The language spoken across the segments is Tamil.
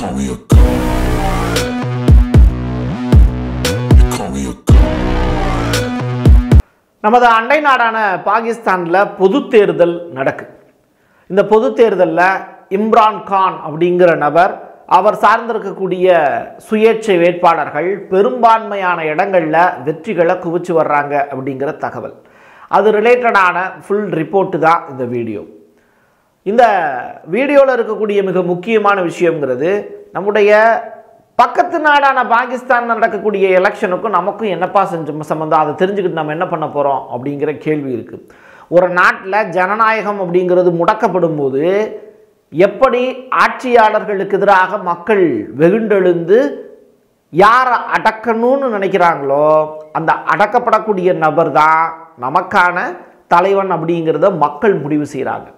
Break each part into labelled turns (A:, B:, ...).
A: call me a god.
B: நமது அண்டை நாடான பாகிஸ்தானில் பொது தேர்தல் நடக்கு. இந்த பொது தேர்தலில் இம்ரான் கான் அப்படிங்கிற நபர் அவர் சார்ந்திருக்கக்கூடிய சுயேட்சை வேட்பாளர்கள் பெரும்பான்மையான இடங்களில் வெற்றிகளை குவிச்சு வர்றாங்க அப்படிங்கிற தகவல். அது ரிலேட்டடான ஃபுல் ரிப்போர்ட்டு தான் இந்த வீடியோ. இந்த வீடியோவில் இருக்கக்கூடிய மிக முக்கியமான விஷயங்கிறது நம்முடைய பக்கத்து நாடான பாகிஸ்தான் நடக்கக்கூடிய எலெக்ஷனுக்கும் நமக்கும் என்னப்பா செஞ்ச சம்மந்தம் அதை தெரிஞ்சுக்கிட்டு நம்ம என்ன பண்ண போகிறோம் அப்படிங்கிற கேள்வி இருக்குது ஒரு நாட்டில் ஜனநாயகம் அப்படிங்கிறது முடக்கப்படும் போது எப்படி ஆட்சியாளர்களுக்கு எதிராக மக்கள் வெகுண்டெழுந்து யாரை அடக்கணும்னு நினைக்கிறாங்களோ அந்த அடக்கப்படக்கூடிய நபர் தான் நமக்கான தலைவன் அப்படிங்கிறத மக்கள் முடிவு செய்கிறாங்க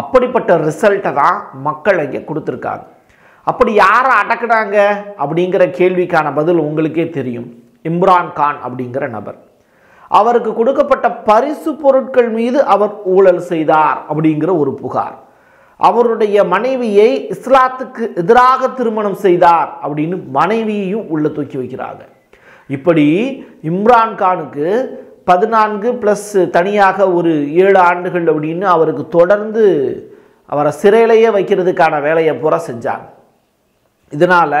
B: அப்படிப்பட்ட ரிசல்ட்டை தான் மக்கள் இங்கே கொடுத்துருக்காங்க. அப்படி யாரை அடக்குனாங்க அப்படிங்கிற கேள்விக்கான பதில் உங்களுக்கே தெரியும். இம்ரான் கான் அப்படிங்கிற நபர். அவருக்கு கொடுக்கப்பட்ட பரிசு பொருட்கள் மீது அவர் ஊழல் செய்தார் அப்படிங்கிற ஒரு புகார். அவருடைய மனைவியை இஸ்லாத்துக்கு எதிராக திருமணம் செய்தார் அப்படின்னு மனைவியையும் உள்ள தூக்கி வைக்கிறாங்க. இப்படி இம்ரான் கானுக்கு பதினான்கு ப்ளஸ் தனியாக ஒரு ஏழு ஆண்டுகள் அப்படின்னு அவருக்கு தொடர்ந்து அவரை சிறையிலேயே வைக்கிறதுக்கான வேலையை பூரா செஞ்சாங்க. இதனால்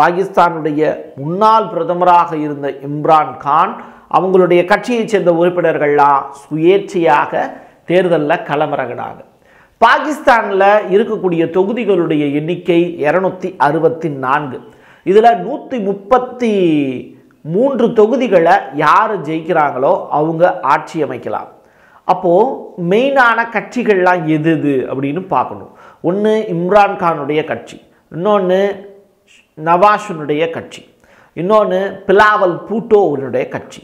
B: பாகிஸ்தானுடைய முன்னாள் பிரதமராக இருந்த இம்ரான் கான் அவங்களுடைய கட்சியைச் சேர்ந்த உறுப்பினர்கள்லாம் சுயேட்சையாக தேர்தலில் களமிறங்கினாங்க. பாகிஸ்தானில் இருக்கக்கூடிய தொகுதிகளுடைய எண்ணிக்கை இரநூத்தி அறுபத்தி நான்கு. இதில் நூற்றி முப்பத்தி மூன்று தொகுதிகளை யார் ஜெயிக்கிறாங்களோ அவங்க ஆட்சி அமைக்கலாம். அப்போது மெயினான கட்சிகள்லாம் எது எது அப்படின்னு பார்க்கணும். ஒன்று இம்ரான்கானுடைய கட்சி இன்னொன்று நவாஷனுடைய கட்சி இன்னொன்று பிலாவல் பூட்டோவனுடைய கட்சி.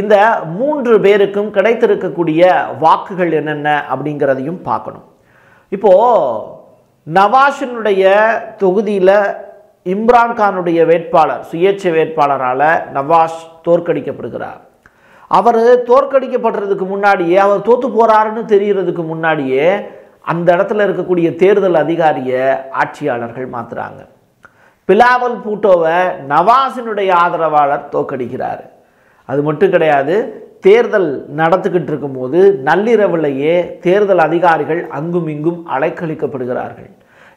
B: இந்த மூன்று பேருக்கும் கிடைத்திருக்கக்கூடிய வாக்குகள் என்னென்ன அப்படிங்கிறதையும் பார்க்கணும். இப்போது நவாஷினுடைய தொகுதியில் இம்ரான்கானுடைய வேட்பாளர் சுயேட்சை வேட்பாளரால் நவாஸ் தோற்கடிக்கப்படுகிறார். அவர் தோற்கடிக்கப்படுறதுக்கு முன்னாடியே அவர் தோத்து போகிறாருன்னு தெரிகிறதுக்கு முன்னாடியே அந்த இடத்துல இருக்கக்கூடிய தேர்தல் அதிகாரியை ஆட்சியாளர்கள் மாற்றுறாங்க பிலாவல் பூட்டோவை நவாஸினுடைய ஆதரவாளர் தோற்கடிக்கிறார். அது மட்டும் கிடையாது தேர்தல் நடந்துக்கிட்டு இருக்கும்போது நள்ளிரவிலேயே தேர்தல் அதிகாரிகள் அங்கும் இங்கும் அலைக்கழிக்கப்படுகிறார்கள்.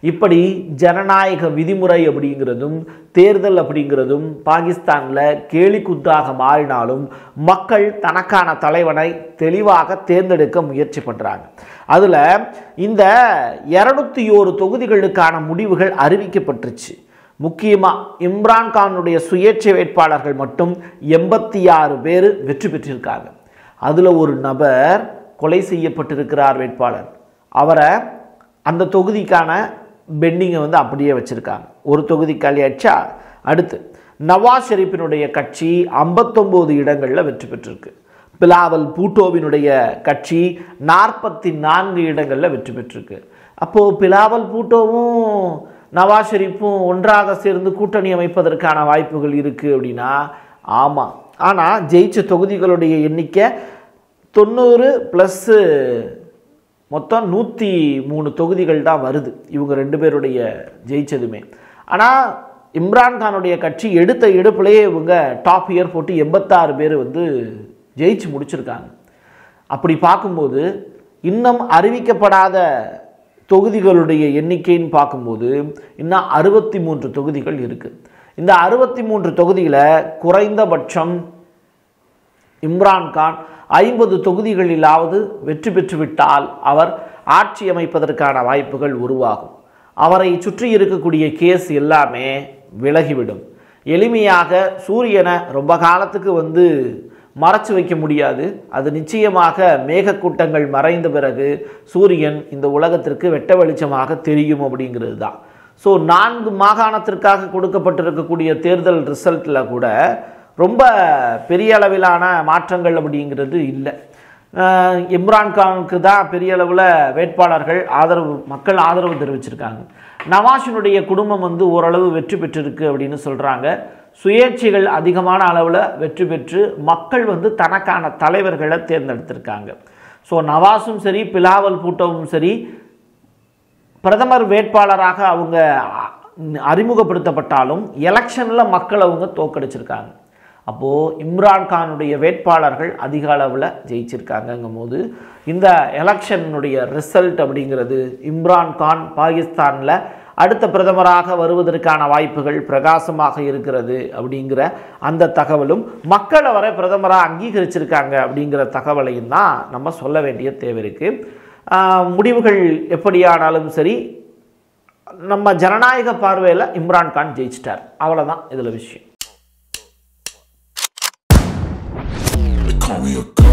B: இப்படி ஜனநாயக விதிமுறை அப்படிங்கிறதும் தேர்தல் அப்படிங்கிறதும் பாகிஸ்தானில் கேலிக்குத்தாக மாறினாலும் மக்கள் தனக்கான தலைவனை தெளிவாக தேர்ந்தெடுக்க முயற்சி பண்ணுறாங்க அதில் இந்த இரநூத்தி ஓரு தொகுதிகளுக்கான முடிவுகள் அறிவிக்கப்பட்டுருச்சு. முக்கியமாக இம்ரான் கானுடைய சுயேட்சை வேட்பாளர்கள் மட்டும் எண்பத்தி ஆறு பேர் வெற்றி பெற்றிருக்காங்க. அதில் ஒரு நபர் கொலை செய்யப்பட்டிருக்கிறார் வேட்பாளர். அவரை அந்த தொகுதிக்கான பெண்டிங்கை வந்து அப்படியே வச்சுருக்காங்க. ஒரு தொகுதி காலியாச்சா அடுத்து நவாஸ் ஷெரீப்பினுடைய கட்சி ஐம்பத்தொம்போது இடங்களில் வெற்றி பெற்றிருக்கு. பிலாவல் பூட்டோவினுடைய கட்சி நாற்பத்தி நான்கு இடங்களில் வெற்றி பெற்றிருக்கு. அப்போது பிலாவல் பூட்டோவும் நவாஸ் ஷெரீப்பும் ஒன்றாக சேர்ந்து கூட்டணி அமைப்பதற்கான வாய்ப்புகள் இருக்குது அப்படின்னா ஆமாம் ஆனால் ஜெயிச்ச தொகுதிகளுடைய எண்ணிக்கை தொண்ணூறு ப்ளஸ்ஸு மொத்தம் நூற்றி மூணு தொகுதிகள் தான் வருது. இவங்க ரெண்டு பேருடைய ஜெயிச்சதுமே. ஆனால் இம்ரான் கானுடைய கட்சி எடுத்த எடுப்புலேயே இவங்க டாப் இயர் போட்டு எண்பத்தாறு பேர் வந்து ஜெயிச்சு முடிச்சிருக்காங்க. அப்படி பார்க்கும்போது இன்னும் அறிவிக்கப்படாத தொகுதிகளுடைய எண்ணிக்கைன்னு பார்க்கும்போது இன்னும் அறுபத்தி மூன்று தொகுதிகள் இருக்குது இந்த அறுபத்தி மூன்று தொகுதியில் குறைந்தபட்சம் இம்ரான்கான் ஐம்பது தொகுதிகளிலாவது வெற்றி பெற்றுவிட்டால் அவர் ஆட்சி அமைப்பதற்கான வாய்ப்புகள் உருவாகும். அவரை சுற்றி இருக்கக்கூடிய கேஸ் எல்லாமே விலகிவிடும். எளிமையாக சூரியனை ரொம்ப காலத்துக்கு வந்து மறைச்சு வைக்க முடியாது. அது நிச்சயமாக மேகக்கூட்டங்கள் மறைந்த பிறகு சூரியன் இந்த உலகத்திற்கு வெட்ட வெளிச்சமாக தெரியும் அப்படிங்கிறது தான். ஸோ நான்கு மாகாணத்திற்காக கொடுக்கப்பட்டிருக்கக்கூடிய தேர்தல் ரிசல்ட்டில் கூட ரொம்ப பெரிய அளவிலான மாற்றங்கள் அப்படிங்கிறது இல்லை. இம்ரான்கானுக்கு தான் பெரிய அளவில் வேட்பாளர்கள் ஆதரவு மக்கள் ஆதரவு தெரிவிச்சிருக்காங்க. நவாஷினுடைய குடும்பம் வந்து ஓரளவு வெற்றி பெற்றிருக்கு அப்படின்னு சொல்கிறாங்க சுயேட்சைகள் அதிகமான அளவில் வெற்றி பெற்று மக்கள் வந்து தனக்கான தலைவர்களை தேர்ந்தெடுத்திருக்காங்க. ஸோ நவாஸும் சரி பிலாவல் பூட்டவும் சரி பிரதமர் வேட்பாளராக அவங்க அறிமுகப்படுத்தப்பட்டாலும் எலெக்ஷனில் மக்கள் அவங்க தோக்கடிச்சிருக்காங்க அப்போது இம்ரான்கானுடைய வேட்பாளர்கள் அதிக அளவில் ஜெயிச்சிருக்காங்கங்கும் போது இந்த எலெக்ஷனுடைய ரிசல்ட் அப்படிங்கிறது இம்ரான்கான் பாகிஸ்தானில் அடுத்த பிரதமராக வருவதற்கான வாய்ப்புகள் பிரகாசமாக இருக்கிறது அப்படிங்கிற அந்த தகவலும் மக்களை வரை பிரதமராக அங்கீகரிச்சிருக்காங்க அப்படிங்கிற தகவலையும் தான் நம்ம சொல்ல வேண்டிய தேவை இருக்குது முடிவுகள் எப்படியானாலும் சரி நம்ம ஜனநாயக பார்வையில் இம்ரான் கான் ஜெயிச்சிட்டார். அவ்வளோதான் இதில் விஷயம்.
A: Call me a.